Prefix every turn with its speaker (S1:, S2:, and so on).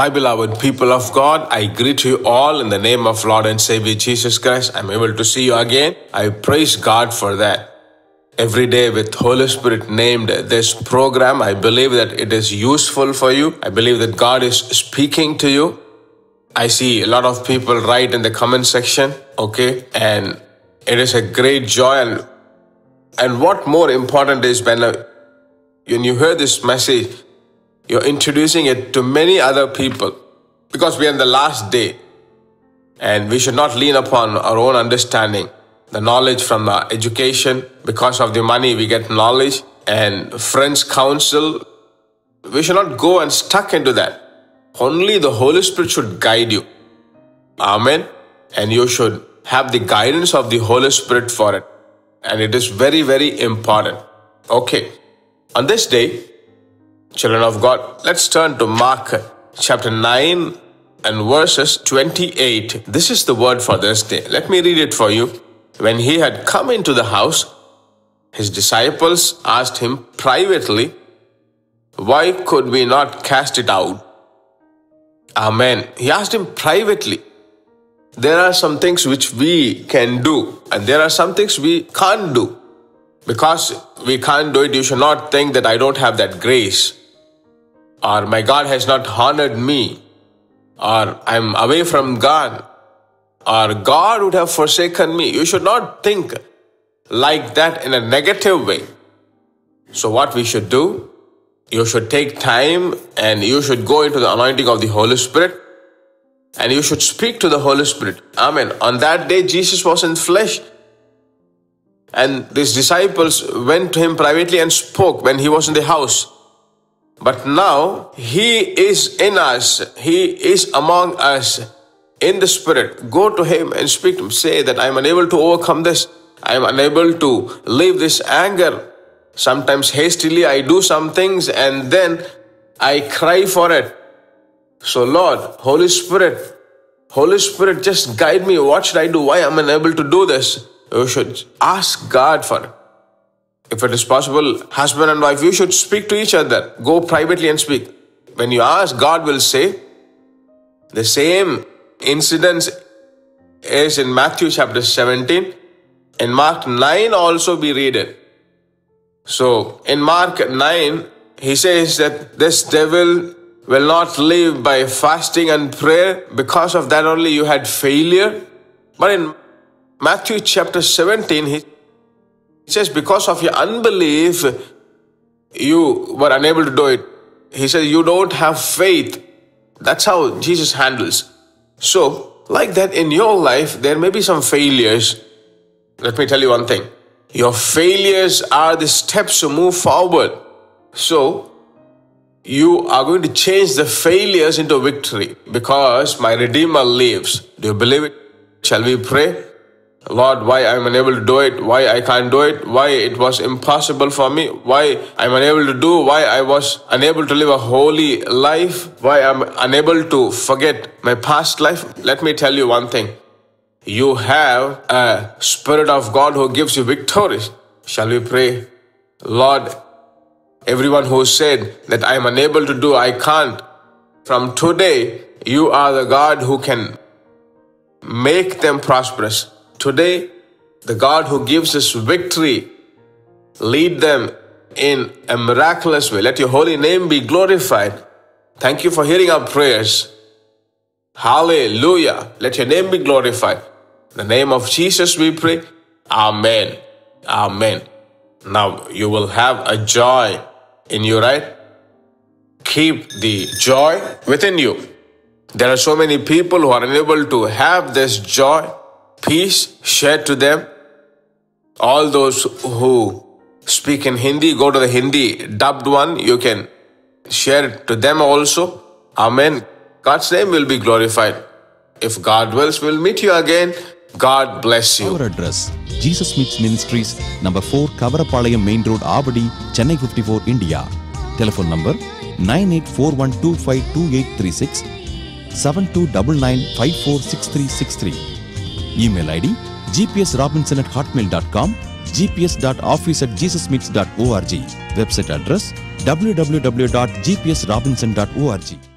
S1: My beloved people of God, I greet you all in the name of Lord and Savior Jesus Christ. I'm able to see you again. I praise God for that. Every day with Holy Spirit named this program, I believe that it is useful for you. I believe that God is speaking to you. I see a lot of people write in the comment section, okay, and it is a great joy. And, and what more important is when, uh, when you hear this message, you're introducing it to many other people because we are in the last day and we should not lean upon our own understanding, the knowledge from the education. Because of the money, we get knowledge and friends' counsel. We should not go and stuck into that. Only the Holy Spirit should guide you. Amen. And you should have the guidance of the Holy Spirit for it. And it is very, very important. Okay. On this day, Children of God, let's turn to Mark chapter 9 and verses 28. This is the word for this day. Let me read it for you. When he had come into the house, his disciples asked him privately, Why could we not cast it out? Amen. He asked him privately. There are some things which we can do, and there are some things we can't do. Because we can't do it, you should not think that I don't have that grace or my God has not honored me, or I'm away from God, or God would have forsaken me. You should not think like that in a negative way. So, what we should do, you should take time and you should go into the anointing of the Holy Spirit and you should speak to the Holy Spirit. Amen. On that day, Jesus was in flesh. And these disciples went to him privately and spoke when he was in the house. But now He is in us, He is among us in the Spirit. Go to Him and speak to Him. Say that I am unable to overcome this. I am unable to leave this anger. Sometimes hastily I do some things and then I cry for it. So, Lord, Holy Spirit, Holy Spirit, just guide me. What should I do? Why am I unable to do this? You should ask God for it if it is possible, husband and wife, you should speak to each other. Go privately and speak. When you ask, God will say, the same incidents is in Matthew chapter 17. In Mark 9 also we read it. So in Mark 9, he says that this devil will not live by fasting and prayer. Because of that only you had failure. But in Matthew chapter 17, he says, because of your unbelief, you were unable to do it. He says, you don't have faith. That's how Jesus handles. So, like that in your life, there may be some failures. Let me tell you one thing. Your failures are the steps to move forward. So, you are going to change the failures into victory because my Redeemer lives. Do you believe it? Shall we pray? Lord, why I'm unable to do it, why I can't do it, why it was impossible for me, why I'm unable to do, why I was unable to live a holy life, why I'm unable to forget my past life. Let me tell you one thing. You have a Spirit of God who gives you victory. Shall we pray? Lord, everyone who said that I'm unable to do, I can't. From today, you are the God who can make them prosperous. Today, the God who gives us victory, lead them in a miraculous way. Let your holy name be glorified. Thank you for hearing our prayers. Hallelujah. Let your name be glorified. In the name of Jesus we pray. Amen. Amen. Now you will have a joy in you, right? Keep the joy within you. There are so many people who are unable to have this joy peace, share to them. All those who speak in Hindi, go to the Hindi dubbed one. You can share it to them also. Amen. God's name will be glorified. If God wills, we'll meet you again. God bless you.
S2: Our address Jesus Meets Ministries, number 4, Kavarapalayam Main Road, Avadi, Chennai 54, India. Telephone number 9841252836 7299546363. Email ID gpsrobinson at hotmail.com, gps.office www.gpsrobinson.org.